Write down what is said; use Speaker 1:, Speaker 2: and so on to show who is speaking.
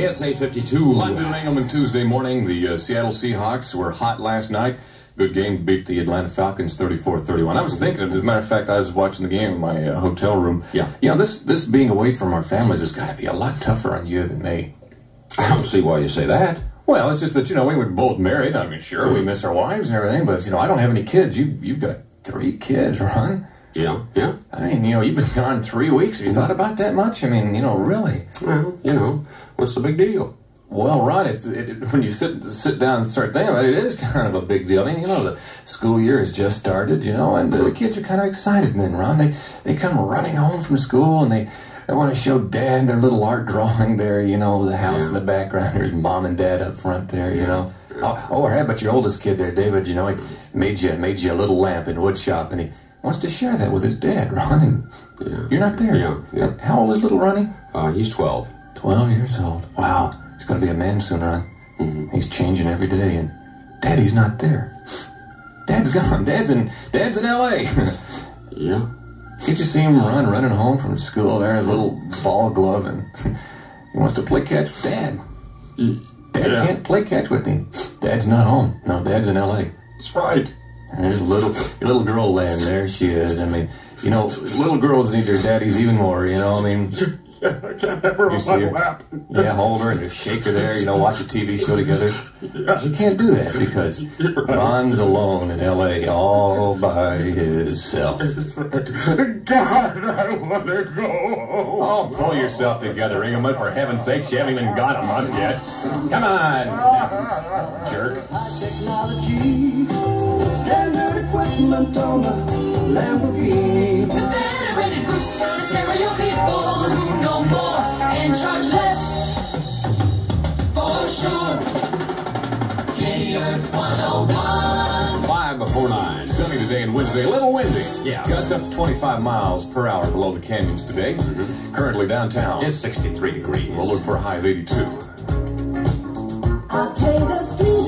Speaker 1: It's 852.
Speaker 2: London Engelman Tuesday morning. The uh, Seattle Seahawks were hot last night. Good game, beat the Atlanta Falcons 34-31. I was thinking, as a matter of fact, I was watching the game in my uh, hotel room.
Speaker 1: Yeah.
Speaker 2: You know, this this being away from our families has got to be a lot tougher on you than me.
Speaker 1: I don't see why you say that.
Speaker 2: Well, it's just that, you know, we were both married. I mean, sure, we miss our wives and everything, but, you know, I don't have any kids. You, you've got three kids, Ron.
Speaker 1: Yeah, yeah.
Speaker 2: I mean, you know, you've been gone three weeks. Have you thought about that much? I mean, you know, really.
Speaker 1: Well, you know, what's the big deal?
Speaker 2: Well, Ron, it, it, when you sit sit down and start thinking about it, it is kind of a big deal. I mean, you know, the school year has just started, you know, and the mm-hmm. kids are kind of excited. Then, Ron, they they come running home from school and they. They want to show dad their little art drawing there, you know, the house in the background. There's mom and dad up front there, you know. Oh, oh, how about your oldest kid there, David? You know, he mm-hmm. made you made you a little lamp in wood shop, and he wants to share that with his dad, Ron. And
Speaker 1: Yeah.
Speaker 2: you're not there.
Speaker 1: Yeah, yeah.
Speaker 2: How old is little Ronnie?
Speaker 1: Uh, he's 12.
Speaker 2: 12 years old. Wow. He's going to be a man soon, Ron. He's changing every day, and Daddy's not there. Dad's gone. Dad's in Dad's in L.A.
Speaker 1: Yeah.
Speaker 2: Can't you see him run, running home from school there in his little ball glove, and he wants to play catch with Dad. Dad
Speaker 1: Yeah.
Speaker 2: can't play catch with him. Dad's not home. No, Dad's in L.A.
Speaker 1: That's right.
Speaker 2: And there's little your little girl laying there. She is. I mean, you know, little girls need their daddies even more. You know, I mean,
Speaker 1: I can't have her
Speaker 2: You see her? Yeah, hold her and just shake her there, you know, watch a TV show together. You can't do that because Ron's alone in LA all by himself.
Speaker 1: God, I want to go.
Speaker 2: Oh, pull yourself together, Engelman, for heaven's sakes. You haven't even got a month yet. Come on, jerk.
Speaker 3: Technology, standard equipment on the Lamborghini.
Speaker 4: The federated group, the stereo people who know more and charge less. For sure. K-Earth 101.
Speaker 1: Five oh before nine.
Speaker 2: Sunny today and Wednesday, a little windy.
Speaker 1: Yeah.
Speaker 2: Gusts up to 25 miles per hour below the canyons today. Mm-hmm. Currently downtown.
Speaker 1: It's 63 degrees.
Speaker 2: We'll look for a high of 82.
Speaker 5: I pay the street light because there